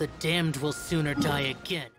The damned will sooner die again.